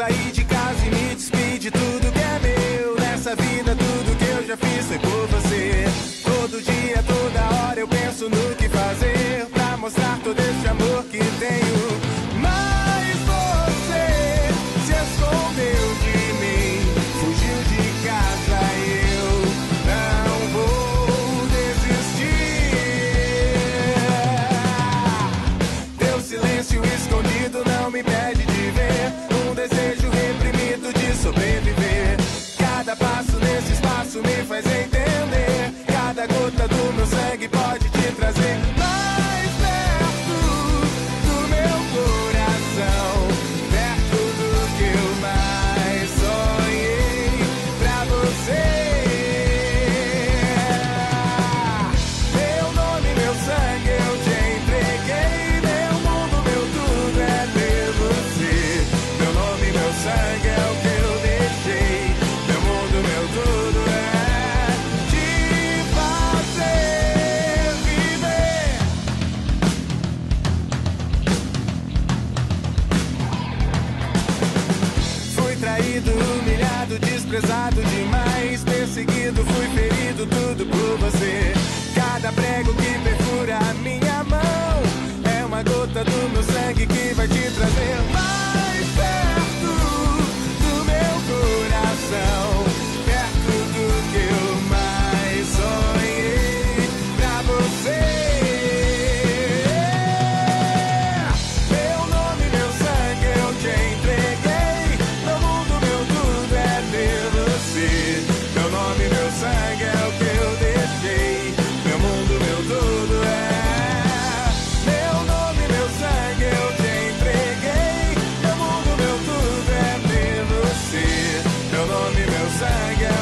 sair de casa e me despedir de tudo que é meu. Nessa vida, tudo que eu já fiz foi por você. Todo dia, toda hora eu penso no que fazer pra mostrar todo esse amor que tenho. Mas você se escondeu Desprezado demais. I got